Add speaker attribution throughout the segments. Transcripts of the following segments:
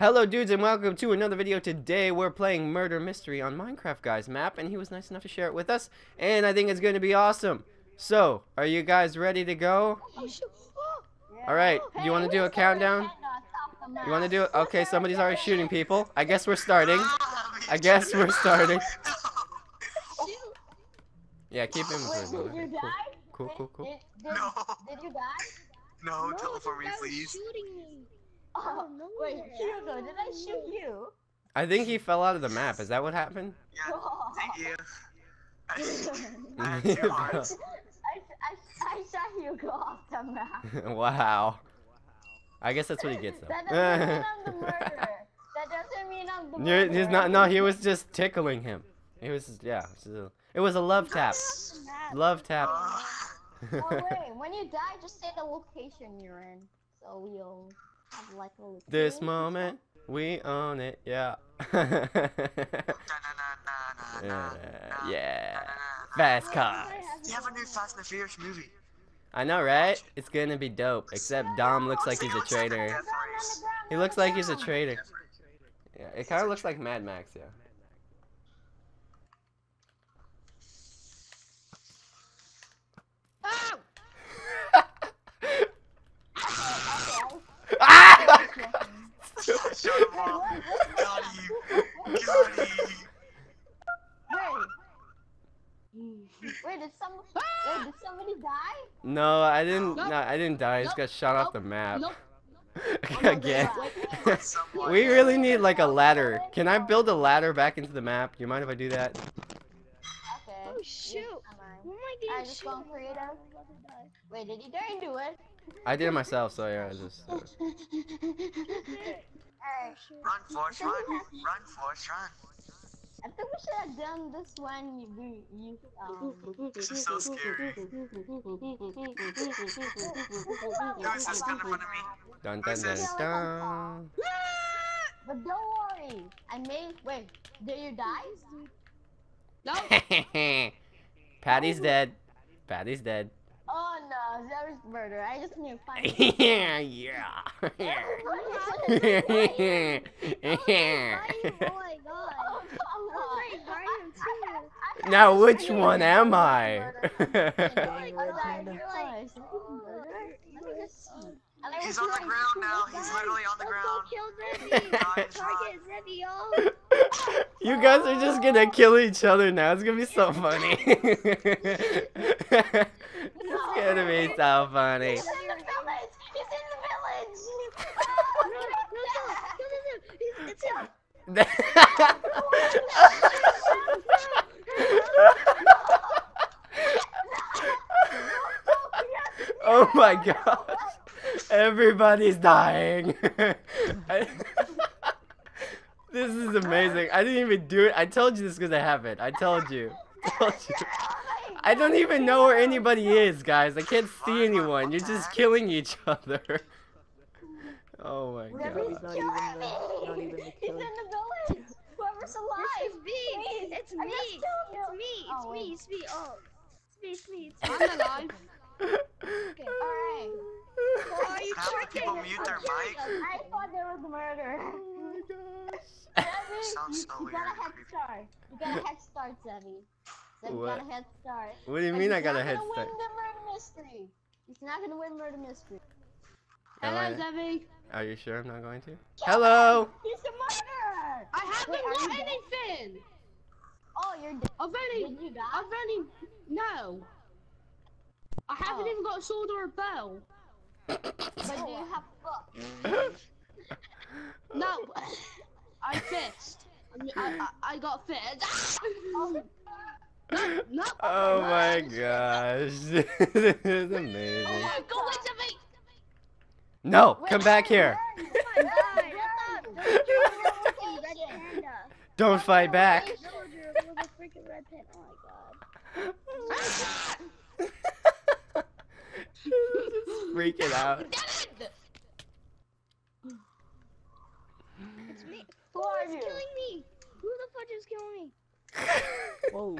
Speaker 1: Hello dudes and welcome to another video. Today we're playing Murder Mystery on Minecraft Guys map and he was nice enough to share it with us and I think it's going to be awesome. So, are you guys ready to go? Alright, you want to do a countdown? You want to do it? Okay, somebody's already shooting people. I guess we're starting. I guess we're starting. Yeah, keep him
Speaker 2: Wait,
Speaker 1: for
Speaker 2: did you die?
Speaker 1: Cool, cool, cool.
Speaker 2: Did, did,
Speaker 3: No.
Speaker 2: did you die?
Speaker 3: No, teleport me,
Speaker 4: that was
Speaker 3: please.
Speaker 4: Shooting me.
Speaker 2: Oh,
Speaker 4: no
Speaker 2: wait. Hugo, did I shoot you?
Speaker 1: I think he fell out of the map. Is that what happened?
Speaker 3: Yeah, thank you. I
Speaker 1: I
Speaker 3: had.
Speaker 2: I, I, I shot Hugo off the map.
Speaker 1: wow. I guess that's what he gets though.
Speaker 2: That doesn't mean I'm the murderer. That doesn't mean I'm the
Speaker 1: You're-
Speaker 2: murderer.
Speaker 1: he's not. No, he was just tickling him. He was. Yeah. it was a- It was a love tap. Love tap.
Speaker 2: Oh, wait, when you die, just say the location you're in. So we'll have like a location.
Speaker 1: this moment, we own it. Yeah. yeah. Fast cars.
Speaker 3: They have a new Fast and the Furious movie.
Speaker 1: I know, right? It's gonna be dope. Except Dom looks like he's a traitor. He looks like he's a traitor. Yeah, it kind of looks like Mad Max. Yeah. Ah!
Speaker 3: Shut him up. Got you. Got you.
Speaker 2: Wait. Wait, did some wait, did somebody die?
Speaker 1: No, I didn't.
Speaker 4: Nope.
Speaker 1: No, I didn't die. I just
Speaker 4: Nope.
Speaker 1: got shot off the map.
Speaker 4: Nope.
Speaker 1: Again. We really need like a ladder. Can I build a ladder back into the map? You mind if I do that?
Speaker 2: Okay.
Speaker 4: Oh shoot!
Speaker 2: Am I?
Speaker 4: What am I
Speaker 2: I
Speaker 4: getting
Speaker 2: just
Speaker 4: shot?
Speaker 2: gone creative. Wait, did you dare do it?
Speaker 1: I did it myself, so yeah, I just. Uh...
Speaker 2: Alright.
Speaker 3: Run, Force, run. Run, Force, run.
Speaker 2: I think we should have done this when you you um
Speaker 3: This is so scary. Who is this gun in front of me?
Speaker 1: Dun dun dun dun.
Speaker 2: But don't worry. I made wait, did you die?
Speaker 4: No.
Speaker 1: Patty's dead. Patty's dead.
Speaker 2: Oh no, there murder. I just knew fine.
Speaker 1: yeah, yeah.
Speaker 4: Oh my god.
Speaker 1: now, which one am I?
Speaker 3: He's on the ground now. He's literally on the ground.
Speaker 4: Kill Zevy.
Speaker 3: Guys,
Speaker 4: Target
Speaker 3: run.
Speaker 1: You guys are just gonna kill each other now. It's gonna be so funny. it's gonna be so funny.
Speaker 2: He's in the village. He's in the village.
Speaker 4: No, no, no, no, no, no. It's him.
Speaker 1: oh my gosh. Everybody's dying. This is amazing. I didn't even do it. I told you this was gonna happen. I told you. I told you. I don't even know where anybody is, guys. I can't see anyone. You're just killing each other. Oh my
Speaker 2: He's
Speaker 1: god.
Speaker 2: not even the, not even the He's in the village. Whoever's alive.
Speaker 4: This is me.
Speaker 2: Please,
Speaker 4: It's
Speaker 2: I
Speaker 4: me.
Speaker 2: just killed.
Speaker 4: It's me. It's
Speaker 2: Oh,
Speaker 4: me. It's me. Oh, it's me. It's me. It's me. I'm alive. Okay.
Speaker 2: Alright.
Speaker 4: Why are you
Speaker 3: Half the
Speaker 4: tricking?
Speaker 3: people mute their mic.
Speaker 2: I thought there was murder.
Speaker 1: Oh my gosh.
Speaker 2: Zevy,
Speaker 3: Sounds
Speaker 2: you,
Speaker 3: so
Speaker 2: you
Speaker 3: weird
Speaker 2: got a
Speaker 3: and
Speaker 2: head start. You got a head start, Zevy. Zevy
Speaker 1: What?
Speaker 2: got a head start.
Speaker 1: What do you
Speaker 2: But
Speaker 1: mean I got a head start
Speaker 2: not
Speaker 1: head
Speaker 2: gonna win the murder mystery. He's not gonna win murder mystery.
Speaker 1: Am
Speaker 4: Hello,
Speaker 1: I-
Speaker 4: Zevy.
Speaker 1: Are you sure I'm not going to? Hello.
Speaker 2: He's the murderer.
Speaker 4: I haven't
Speaker 2: Wait, are
Speaker 4: got
Speaker 2: dead?
Speaker 4: anything.
Speaker 2: Oh, you're dead.
Speaker 4: I've only,
Speaker 2: Did you die?
Speaker 4: I've only, no. I haven't
Speaker 2: Oh.
Speaker 4: even got a sword or a bow.
Speaker 2: But do you have fuck?
Speaker 4: No, I fist. I, mean, I, I, I got fist.
Speaker 2: Oh.
Speaker 4: Oh, no, no.
Speaker 1: Oh my gosh. this is
Speaker 4: Oh
Speaker 1: amazing.
Speaker 4: my god, wait a minute.
Speaker 1: No,
Speaker 2: wait,
Speaker 1: come back here.
Speaker 2: wait,
Speaker 4: Oh my god,
Speaker 2: wait,
Speaker 4: what
Speaker 2: wait,
Speaker 4: the-
Speaker 2: wait,
Speaker 4: Red
Speaker 2: wait,
Speaker 4: panda.
Speaker 1: Don't fight back.
Speaker 4: Soldier with a freaking red pen. Oh my god.
Speaker 1: Freaking out.
Speaker 4: Dead! It's me.
Speaker 2: Who
Speaker 4: Who
Speaker 2: are you?
Speaker 4: killing me? Who the fuck is killing me?
Speaker 2: Whoa.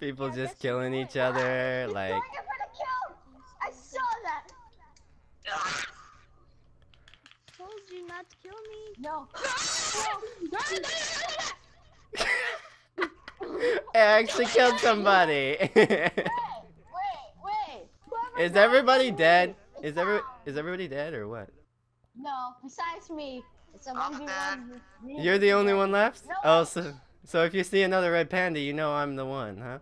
Speaker 1: People
Speaker 4: Yeah,
Speaker 1: just killing
Speaker 4: the
Speaker 1: each other,
Speaker 2: He's
Speaker 1: like.
Speaker 2: going in for the kill. I saw that.
Speaker 4: Told you not
Speaker 5: not to kill me.
Speaker 2: No.
Speaker 1: I actually killed somebody.
Speaker 2: Wait, wait, wait.
Speaker 1: Is everybody dead?
Speaker 2: is
Speaker 1: Is every is everybody dead or what?
Speaker 2: No, besides me. It's a
Speaker 3: I'm
Speaker 2: 1v1.
Speaker 3: dead.
Speaker 2: with me
Speaker 1: You're the only one left?
Speaker 2: No.
Speaker 1: Oh, so so if you see another red panda, you know I'm the one, huh?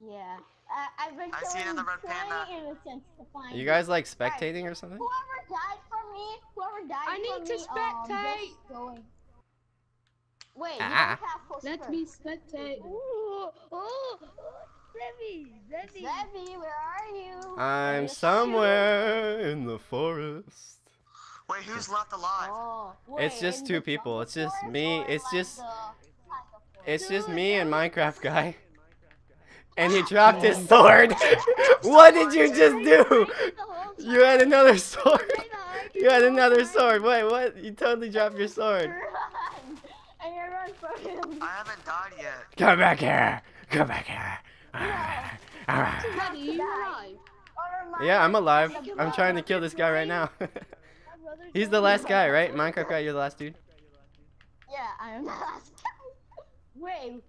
Speaker 2: Yeah. I, I've been
Speaker 3: I see
Speaker 2: killing
Speaker 3: another red panda.
Speaker 2: to find
Speaker 1: You guys like spectating or something?
Speaker 2: Whoever died for me, whoever died
Speaker 4: I
Speaker 2: for
Speaker 4: need to
Speaker 2: me, um,
Speaker 4: spectate.
Speaker 2: just going. Wait,
Speaker 1: Ah.
Speaker 2: don't have
Speaker 4: Let
Speaker 2: sprint.
Speaker 4: me spectate.
Speaker 5: Ooh, oh, Zevy, Zevy.
Speaker 2: Zevy, where are you?
Speaker 1: I'm
Speaker 2: Yes,
Speaker 1: somewhere in the forest.
Speaker 3: Wait, who's left alive?
Speaker 2: Oh,
Speaker 1: It's just two people. It's just me. It's just-
Speaker 2: the type of forest?
Speaker 1: It's just me and Minecraft guy. And he dropped his sword. what did you just do? You had another sword. You had another sword. Wait, what? You totally dropped your sword.
Speaker 2: Run! And you run from him.
Speaker 3: I haven't died yet.
Speaker 1: Come back here. Come back here.
Speaker 4: Teddy, you alive?
Speaker 2: Or my-
Speaker 1: Yeah, I'm alive. I'm trying to kill this guy right now. He's the last guy, right? Minecraft guy, you're the last dude.
Speaker 2: Yeah, I am the last guy. Wait,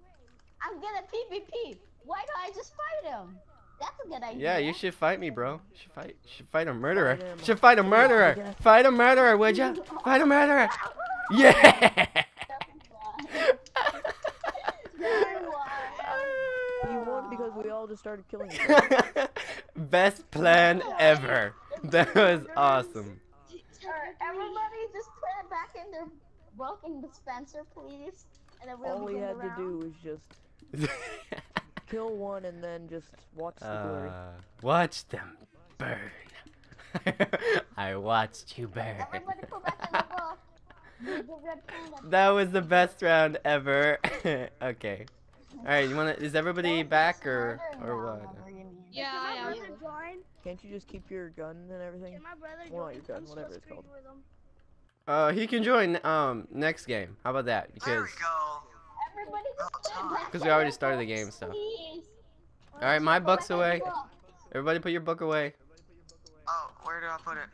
Speaker 2: I'm gonna PvP. Why don't I just fight him? That's a good idea.
Speaker 1: Yeah, you should fight me, bro. You should fight. You should fight a murderer.
Speaker 6: Fight.
Speaker 1: You should fight a murderer. Fight a murderer, would ya? Fight a murderer. Yeah.
Speaker 6: You won because we all just started killing each other.
Speaker 1: Best plan ever. That was awesome.
Speaker 2: Alright, everybody just put it back in their broken dispenser, please. And then we'll
Speaker 6: All we had
Speaker 2: the
Speaker 6: to do was just kill one and then just watch the glory.
Speaker 1: uh, watch them burn. I watched you burn.
Speaker 2: Everybody put back in the book. The, the red panda.
Speaker 1: That was the best round ever. okay. All right, you wanna? Is everybody back
Speaker 2: just
Speaker 1: or
Speaker 2: murder
Speaker 1: or
Speaker 2: now,
Speaker 1: what?
Speaker 2: Whatever.
Speaker 4: Yeah,
Speaker 5: Can
Speaker 4: I
Speaker 5: my
Speaker 4: am.
Speaker 5: brother join?
Speaker 6: Can't you just keep your gun and everything?
Speaker 5: Can my brother
Speaker 6: Well,
Speaker 5: join?
Speaker 6: your gun,
Speaker 5: I'm
Speaker 6: whatever it's called.
Speaker 1: Uh, he can join um next game. How about that?
Speaker 3: There
Speaker 1: Because
Speaker 3: we go.
Speaker 2: Everybody
Speaker 3: Oh,
Speaker 2: just put it
Speaker 3: time.
Speaker 2: back
Speaker 1: 'Cause
Speaker 2: in
Speaker 1: we already started the
Speaker 2: books,
Speaker 1: game, so. all right, my
Speaker 2: Put
Speaker 1: buck's
Speaker 2: back in the
Speaker 1: away. Everybody, put your book away.
Speaker 3: Oh, where do I put it?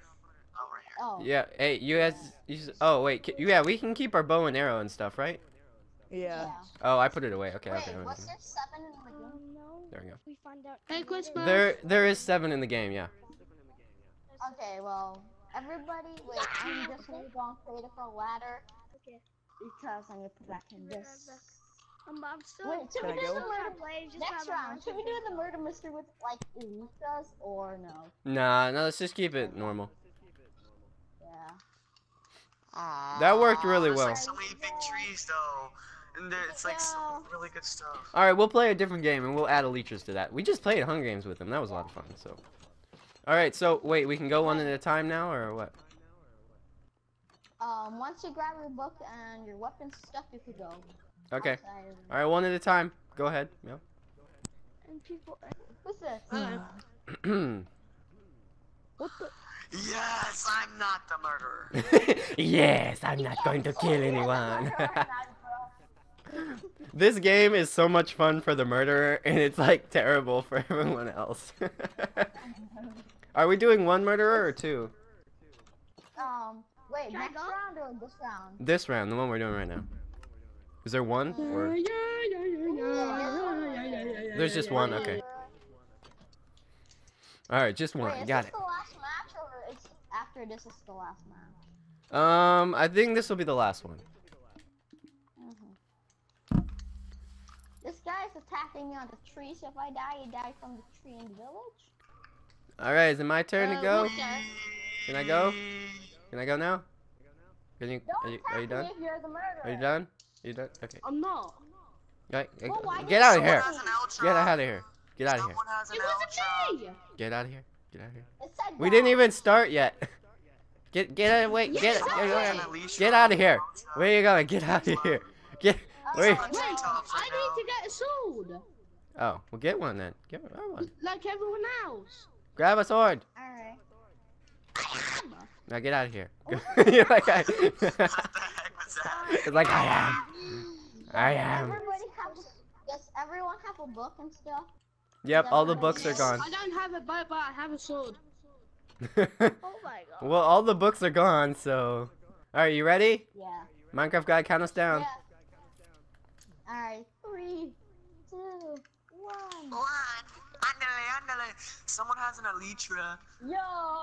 Speaker 3: Oh, right here.
Speaker 2: Oh.
Speaker 1: Yeah. Hey, you guys. You s oh wait. ca- Yeah, we can keep our bow and arrow and stuff, right?
Speaker 6: Yeah.
Speaker 1: Oh, I put it away. Okay.
Speaker 2: Wait,
Speaker 1: Okay. okay.
Speaker 2: was there seven in the game?
Speaker 5: Um, no.
Speaker 1: There we go.
Speaker 5: We find out.
Speaker 4: Hey,
Speaker 5: later.
Speaker 1: There, there is seven in the game. Yeah.
Speaker 2: Okay, well, everybody, wait, I'm just gonna go on creative for ladder
Speaker 5: Okay.
Speaker 2: because I'm gonna put back in this.
Speaker 5: Um, I'm still.
Speaker 2: Wait, should we do the murder?
Speaker 5: trying play, just
Speaker 2: Next
Speaker 5: a
Speaker 2: round, should we do the murder mystery with like Elytras or no?
Speaker 1: Nah, no. Let's just keep it normal.
Speaker 2: Yeah.
Speaker 3: Aw,
Speaker 1: That worked really
Speaker 3: there's,
Speaker 1: well.
Speaker 3: Like so many big trees though, and there, it's like some really good stuff.
Speaker 1: All right, we'll play a different game and we'll add Elytras to that. We just played Hunger Games with them. That was a lot of fun. So. All right. So wait, we can go one at a time now, or what?
Speaker 2: Um, once you grab your book and your weapons stuff, you could go.
Speaker 1: Okay.
Speaker 2: outside.
Speaker 1: All right, one at a time. Go ahead. Yeah.
Speaker 5: And people.
Speaker 2: what's this?
Speaker 4: Hello.
Speaker 6: What the?
Speaker 3: Yes, I'm not the murderer.
Speaker 1: yes, I'm not going to kill anyone.
Speaker 2: that's right, bro.
Speaker 1: this game is so much fun for the murderer, and it's like terrible for everyone else. Are we doing one murderer or two?
Speaker 2: Um, wait,
Speaker 5: Can
Speaker 2: next round or this round?
Speaker 1: This round, the one we're doing right now. Is there one? Or There's just one, okay. all right, just one.
Speaker 2: is
Speaker 1: Got
Speaker 2: this
Speaker 1: it.
Speaker 2: the last match or is after this is the last match?
Speaker 1: Um, I think this will be the last one.
Speaker 2: This guy's attacking me on the tree, so if I die, he die from the tree in the village.
Speaker 1: All right, is it my turn to
Speaker 2: Uh,
Speaker 1: go?
Speaker 2: what
Speaker 1: Can I go? Can I go now? Can you?
Speaker 2: Don't
Speaker 1: Are you,
Speaker 2: attack
Speaker 1: are you done?
Speaker 2: if you're the murderer.
Speaker 1: Are you done? Are you done? Okay.
Speaker 4: I'm not.
Speaker 1: Right,
Speaker 2: Well,
Speaker 1: get out of here.
Speaker 3: Someone has an outro.
Speaker 1: Get out of here. Get out of here.
Speaker 3: Someone has an
Speaker 4: It wasn't
Speaker 3: outro.
Speaker 4: me.
Speaker 1: Get out of here. Get out of here. We didn't even start yet. Get get out. Wait. Get
Speaker 4: Yes,
Speaker 1: get, get, get out of here.
Speaker 3: outro.
Speaker 1: Where you going? Get out of here. Get.
Speaker 2: Oh,
Speaker 1: Wait.
Speaker 2: sorry.
Speaker 4: Wait, I need to get a sword.
Speaker 1: Oh, well, get one then. Get one. one.
Speaker 4: Like everyone else.
Speaker 1: Grab a sword.
Speaker 2: Alright.
Speaker 1: Now get out of here. Oh. You're like I.
Speaker 3: What the heck was that?
Speaker 1: it's like I am. I am.
Speaker 2: Everybody have, does everyone have a book and stuff?
Speaker 1: Yep. All the books are gone.
Speaker 4: I don't have a bow, but I have a sword.
Speaker 5: Oh my god.
Speaker 1: well, all the books are gone, so. Alright, you ready?
Speaker 2: Yeah.
Speaker 1: Minecraft guy, count us down.
Speaker 2: Yeah. Alright, three, two, one.
Speaker 3: One. Andale, andale. Someone has an elytra.
Speaker 2: Yo,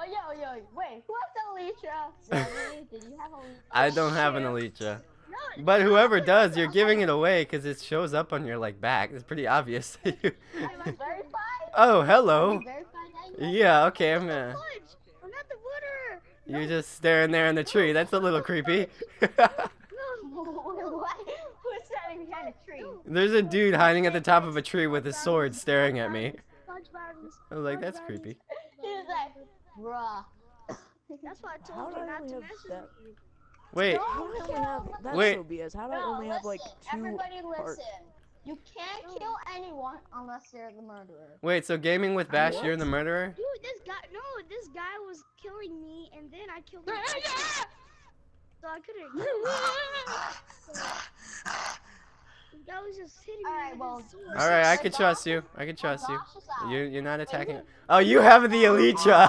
Speaker 2: yo, yo. Wait, who has an Elytra? Did you have Elytra?
Speaker 1: I don't have an Elytra.
Speaker 5: No,
Speaker 1: But whoever does, you're giving it away because it shows up on your like back. It's pretty obvious.
Speaker 2: Am I verified?
Speaker 1: oh, hello.
Speaker 2: Verified?
Speaker 1: Yeah, okay, I'm uh,
Speaker 5: fudge. I'm not the water.
Speaker 1: You're just staring there in the tree. That's a little creepy.
Speaker 5: No.
Speaker 2: what? Who's standing behind a tree?
Speaker 1: There's a dude hiding at the top of a tree with his sword staring at me. I was like, that's
Speaker 5: brownies.
Speaker 1: creepy.
Speaker 2: He's like, bruh.
Speaker 5: That's why I told you not to mess with me.
Speaker 1: Wait,
Speaker 6: How do I only have? That's
Speaker 1: Wait.
Speaker 6: so BS. How do I
Speaker 2: No,
Speaker 6: only have like two?
Speaker 2: Everybody
Speaker 6: parts?
Speaker 2: listen. You can't kill anyone unless they're the murderer.
Speaker 1: wait, so gaming with Bash, you're the murderer?
Speaker 5: Dude, this guy. No, this guy was killing me, and then I killed him. so I couldn't. This guy was just hitting me
Speaker 2: Alright,
Speaker 5: with
Speaker 2: well-
Speaker 1: Alright, I can trust you. I can trust you.
Speaker 2: Josh is out.
Speaker 1: You, you're not attacking. Oh, you have the Elytra.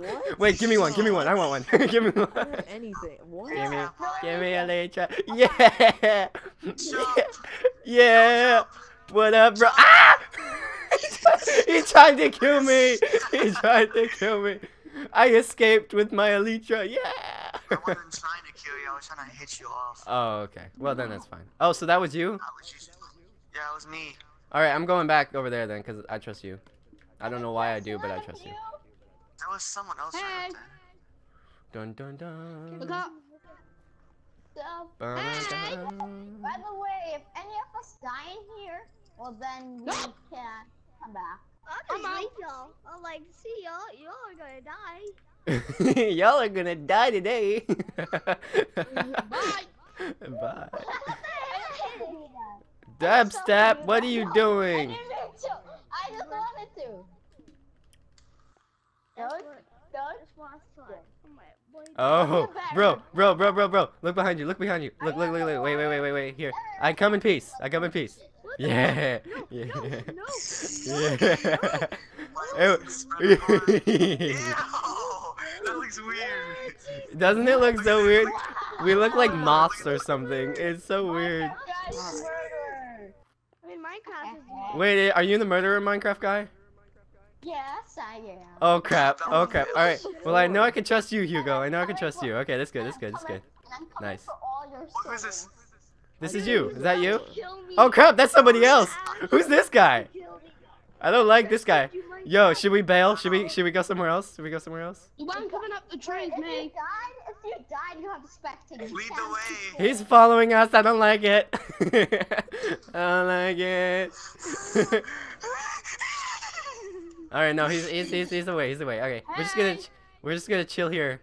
Speaker 6: Wait, what?
Speaker 1: Wait, give me one. Give me one. I want one. give me one.
Speaker 6: anything. What?
Speaker 1: Give me,
Speaker 2: No,
Speaker 1: give me Elytra. Yeah. Yeah. What up, bro? Ah! he tried to kill me. He tried to kill me. I escaped with my Elytra. Yeah.
Speaker 3: I wasn't trying to kill you. I was trying to hit you off.
Speaker 1: Oh, okay. Well, then that's fine. Oh, so that was you?
Speaker 3: That was you. Yeah, it was me.
Speaker 1: All right, I'm going back over there then, cause I trust you. I don't know why I do, but I trust you.
Speaker 3: There was someone else right
Speaker 4: Hey.
Speaker 3: up there.
Speaker 1: Dun dun dun.
Speaker 4: Look up.
Speaker 2: So,
Speaker 1: Ba,
Speaker 4: Hey.
Speaker 1: dun.
Speaker 2: by the way, if any of us die in here, well then we
Speaker 4: No.
Speaker 2: can come back.
Speaker 5: I'll just
Speaker 4: I'm out.
Speaker 5: leave y'all. I'm like, see y'all. Y'all are gonna die.
Speaker 1: Y'all are gonna die today.
Speaker 4: Bye.
Speaker 1: Bye.
Speaker 2: I didn't do that.
Speaker 1: Dab step, what are you doing?
Speaker 2: didn't mean to. I just wanted to. Don't, don't.
Speaker 5: That's my son. Oh my boy.
Speaker 1: Bro, bro, bro, bro, bro. Look behind you. Look behind you. Look, look, look, look. Wait, wait, wait, wait, wait. Here. I come in peace. I come in peace.
Speaker 5: What
Speaker 1: Yeah. Yeah.
Speaker 5: no, no,
Speaker 1: Yeah.
Speaker 3: Looks weird.
Speaker 1: Doesn't it look so weird? We look like moths or something. It's so weird.
Speaker 5: I mean, Minecraft.
Speaker 1: Wait, are you the murderer, Minecraft guy?
Speaker 2: Yes, I am.
Speaker 1: Oh crap. Oh crap. All right. Well, I know I can trust you, Hugo. I know I can trust you. Okay, that's good. That's good. That's good.
Speaker 2: And I'm
Speaker 1: Nice.
Speaker 2: For all your
Speaker 3: What was this?
Speaker 1: This is you. Is that you? Oh crap, that's somebody else. Who's this guy?
Speaker 5: Kill me.
Speaker 1: I don't like this guy. Yo, should we bail? Should we oh. should we go somewhere else? Should we go somewhere else?
Speaker 4: The one coming up the tree
Speaker 2: Wait,
Speaker 4: is
Speaker 2: if you
Speaker 4: me.
Speaker 2: died, if you died, you have to spectate. You
Speaker 3: Lead the way.
Speaker 1: He's following us. I don't like it. I don't like it. All right, no, he's he's he's, he's away. He's away. Okay, we're just gonna we're just gonna chill here.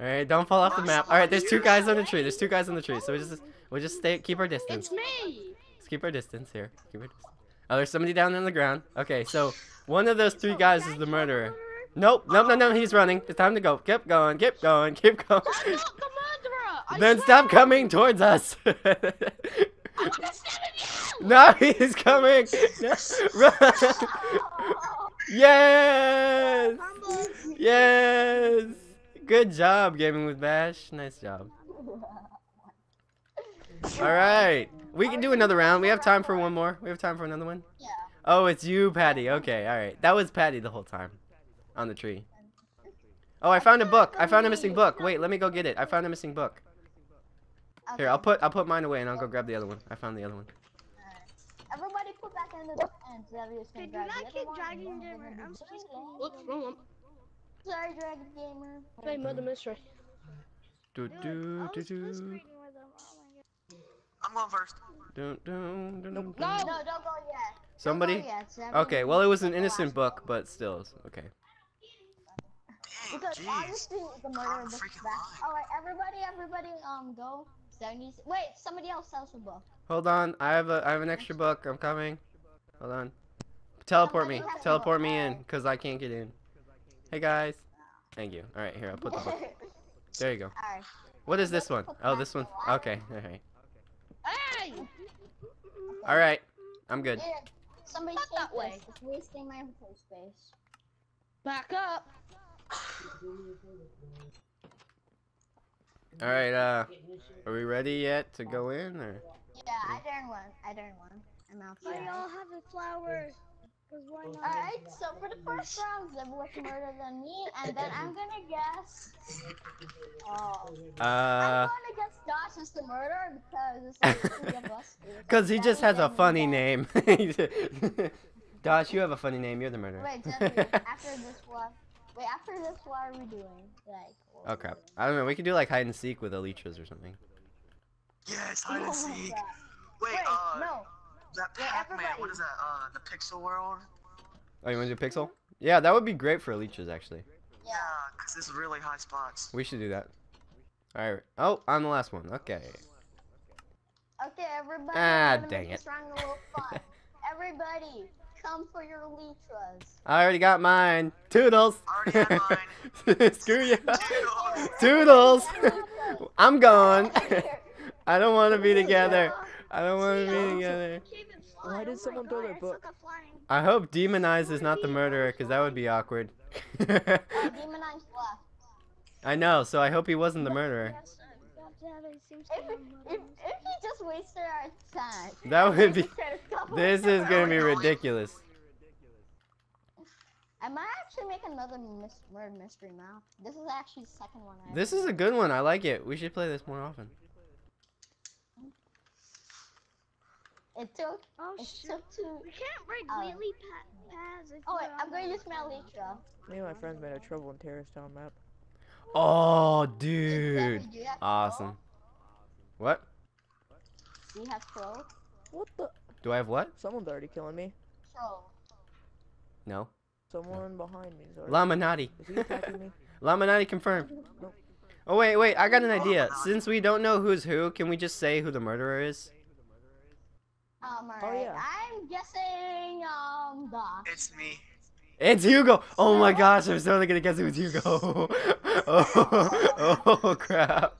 Speaker 1: All right, don't fall off the map. All right, there's two guys on the tree. There's two guys on the tree. So we just we'll just stay keep our distance.
Speaker 4: It's me.
Speaker 1: Let's keep our distance here. Keep our distance. Oh, there's somebody down on the ground. Okay, so one of those three guys is the murderer. Nope, nope, no, no, he's running. It's time to go. Keep going, keep going, keep going.
Speaker 4: I'm not the murderer. I
Speaker 1: Then stop coming towards us.
Speaker 4: I'm gonna stab you.
Speaker 1: no, he's coming. No, run. Yes. Yes. Good job, gaming with Bash. Nice job. All right, we can do another round. We have time for one more. We have time for another one.
Speaker 2: Yeah.
Speaker 1: Oh, it's you, Patty. Okay, all right. That was Patty the whole time, on the tree. Oh, I found a book. I found a missing book. Wait, let me go get it. I found a missing book. Here, I'll put I'll put mine away and I'll go grab the other one. I found the other one.
Speaker 2: Everybody put back in the book and Xavier's gonna
Speaker 5: do
Speaker 2: grab
Speaker 5: not
Speaker 2: the
Speaker 5: kick
Speaker 2: other one.
Speaker 5: Dragon Gamer. I'm
Speaker 2: do
Speaker 5: supposed
Speaker 2: it.
Speaker 4: Whoops, wrong.
Speaker 2: Sorry, Dragon Gamer.
Speaker 4: Play murder mystery.
Speaker 1: Do
Speaker 5: Dude,
Speaker 1: do do do.
Speaker 5: whispering with them. Oh my god.
Speaker 3: I'm going first.
Speaker 1: Do do do do.
Speaker 4: No.
Speaker 2: No, don't go yet.
Speaker 1: Somebody.
Speaker 2: Go yet,
Speaker 1: Okay, well it was an innocent book, but still, it's okay.
Speaker 3: Dang,
Speaker 2: Because
Speaker 3: jeez.
Speaker 2: obviously the murderer
Speaker 3: I'm
Speaker 2: looks
Speaker 3: freaking
Speaker 2: back. Alright, everybody, everybody, um, go. 70s. Wait, somebody else sells a book.
Speaker 1: Hold on, I have a I have an extra book. I'm coming. Hold on. Teleport me.
Speaker 2: Somebody has a
Speaker 1: Teleport me in, cause I can't get in. Hey guys. Thank you. All right, here I'll put the book. There you go.
Speaker 2: Alright.
Speaker 1: What is this one? Oh, this one. Okay. All right.
Speaker 4: Hey!
Speaker 1: All right. I'm good.
Speaker 2: Here, somebody
Speaker 4: Not that way.
Speaker 2: this. It's wasting my inventory space.
Speaker 4: Back up.
Speaker 1: All right. Uh, are we ready yet to go in or?
Speaker 2: Yeah, I turned one. I turned one. I'm
Speaker 5: out.
Speaker 2: I
Speaker 5: all have a flower. Cause why not?
Speaker 2: Alright, so for the first round, Zeb was smarter than me, and then I'm gonna guess. Oh. I'm
Speaker 1: Uh,
Speaker 2: gonna guess Josh is the murderer because it's like three of us. It was
Speaker 1: cause he just has a funny
Speaker 2: Zeb.
Speaker 1: name. Dosh, you have a funny name. You're the murderer.
Speaker 2: Wait, Zeb, after this one. Wait, after this, what are we doing? Like.
Speaker 1: Oh crap. I don't know. We could do like hide and seek with Elytras or something.
Speaker 3: Yes, hide
Speaker 2: Oh
Speaker 3: and
Speaker 2: my
Speaker 3: seek.
Speaker 2: God.
Speaker 3: Wait,
Speaker 2: Wait,
Speaker 3: uh,
Speaker 2: no.
Speaker 3: That Pac-Man, what
Speaker 2: everybody.
Speaker 3: that? Uh, the Pixel World?
Speaker 1: Oh, you want to do Pixel? Yeah, that would be great for leeches, actually.
Speaker 3: Yeah, cause it's really high spots.
Speaker 1: We should do that. All right. Oh, I'm the last one. Okay.
Speaker 2: Okay, everybody.
Speaker 1: Ah,
Speaker 2: I'm
Speaker 1: dang it.
Speaker 2: this round a little fun. everybody, come for your Elytras.
Speaker 1: I already got mine. Toodles.
Speaker 3: Already had mine.
Speaker 1: Screw you.
Speaker 3: Toodles.
Speaker 1: Toodles.
Speaker 2: Toodles.
Speaker 1: I'm gone. I don't want to be together. I don't want to be together.
Speaker 5: Can't.
Speaker 6: Why did
Speaker 5: Oh my
Speaker 6: someone throw
Speaker 5: God,
Speaker 6: their book?
Speaker 5: suck at flying.
Speaker 1: I hope Demonize is not the murderer, because that would be awkward.
Speaker 2: Oh, Demonized left.
Speaker 1: I know, so I hope he wasn't the murderer.
Speaker 5: Yes, you have to have a seems
Speaker 2: If, if, if, if he just wasted our time.
Speaker 1: That would be.
Speaker 2: Just try to stop
Speaker 1: This is gonna be ridiculous.
Speaker 2: I might actually make another mis- murder mystery map. This is actually the second one. I
Speaker 1: This is a good one. I like it. We should play this more often.
Speaker 2: It took.
Speaker 5: Oh
Speaker 2: It
Speaker 5: shit.
Speaker 2: took two.
Speaker 5: We can't break um,
Speaker 2: Oh.
Speaker 5: wheelie pa- paths if
Speaker 2: Oh wait, I'm gonna use my Elytra.
Speaker 6: Me and my friends made a trouble in Terrorist Town map.
Speaker 1: Oh, dude.
Speaker 2: do you have
Speaker 1: Awesome. What?
Speaker 2: Do you have troll?
Speaker 6: What the?
Speaker 1: Do I have what?
Speaker 6: Someone's already killing me.
Speaker 2: Troll.
Speaker 1: No.
Speaker 6: Someone behind me is already.
Speaker 1: Illuminati.
Speaker 6: Is he attacking me?
Speaker 1: Illuminati confirmed.
Speaker 6: Nope.
Speaker 1: Oh wait, wait. I got an idea. Since we don't know who's who, can we just say who the murderer is?
Speaker 2: Um, alright.
Speaker 6: Oh, yeah.
Speaker 2: I'm guessing, um, Doc.
Speaker 3: It's me.
Speaker 1: It's Hugo. Oh my gosh, I'm totally gonna guess it was Hugo. oh, oh crap.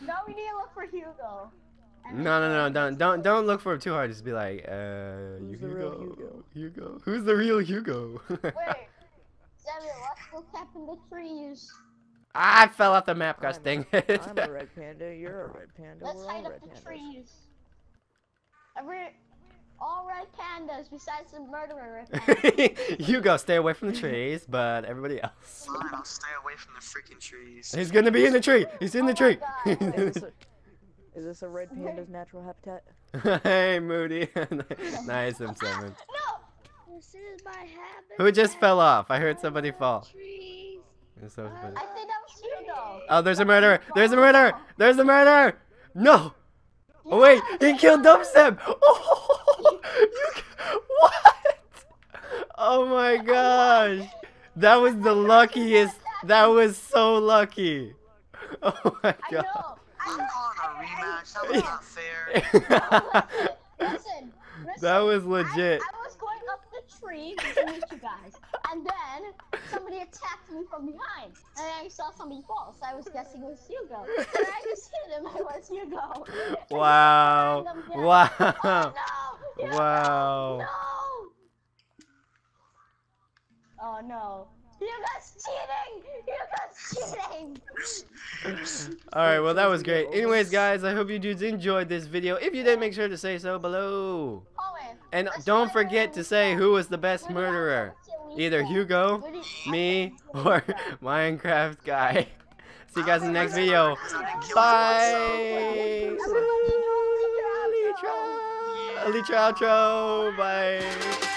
Speaker 2: No, we need to look for Hugo. And
Speaker 1: No, no, no, don't, don't, don't look for him too hard. Just be like, uh,
Speaker 6: Who's the real
Speaker 1: Hugo,
Speaker 6: Hugo?
Speaker 1: Hugo. Who's the real Hugo?
Speaker 2: Wait, Samuel, let's look up in the trees.
Speaker 1: I fell off the map. Gosh
Speaker 6: I'm
Speaker 1: dang
Speaker 6: a-
Speaker 1: it.
Speaker 6: I'm a red panda. You're a red panda.
Speaker 2: Let's
Speaker 6: We're
Speaker 2: hide
Speaker 6: all
Speaker 2: up
Speaker 6: red
Speaker 2: the
Speaker 6: pandas.
Speaker 2: trees. Every, all red pandas besides the murderer red panda.
Speaker 1: Hugo, stay away from the trees, but everybody else.
Speaker 3: Fine, I'll stay away from the freaking trees.
Speaker 1: He's gonna be in the tree. He's in the
Speaker 2: Oh
Speaker 1: tree.
Speaker 6: Is this, a, is this a red panda's natural habitat?
Speaker 1: hey, Moody. nice M7.
Speaker 2: Ah, no!
Speaker 5: This is my habit.
Speaker 1: Who just fell off? I heard somebody fall.
Speaker 5: Trees.
Speaker 1: So funny.
Speaker 2: I think that was Hugo.
Speaker 1: Oh, there's a murderer. There's a murderer. There's a murderer. No. Oh wait, he killed Dubstep. Oh, you, what? Oh my gosh, that was the luckiest. That was so lucky. Oh my
Speaker 2: I
Speaker 1: god.
Speaker 2: know.
Speaker 3: I'm
Speaker 2: I
Speaker 3: calling rematch. That was not fair.
Speaker 2: Listen, listen, listen.
Speaker 1: that was legit.
Speaker 2: I, I was going up the tree to meet you guys, and then somebody attacked me from behind, and I saw somebody fall, so I was guessing it was Hugo. And I just hit him, it was Hugo.
Speaker 1: Wow. Wow.
Speaker 2: Oh, no! Hugo,
Speaker 1: Wow.
Speaker 2: No! Oh no. Hugo's cheating! Hugo's cheating!
Speaker 1: All right, well that was great. Anyways, guys, I hope you dudes enjoyed this video. If you did, make sure to say so below. And don't forget to say who was the best murderer.
Speaker 2: To say,
Speaker 1: Either Hugo,
Speaker 2: What do you-
Speaker 1: me, or Minecraft guy. See you guys in the next video.
Speaker 3: gonna kill you
Speaker 1: Bye.
Speaker 3: also.
Speaker 2: Everybody do Elytra outro.
Speaker 1: Elytra outro. Bye.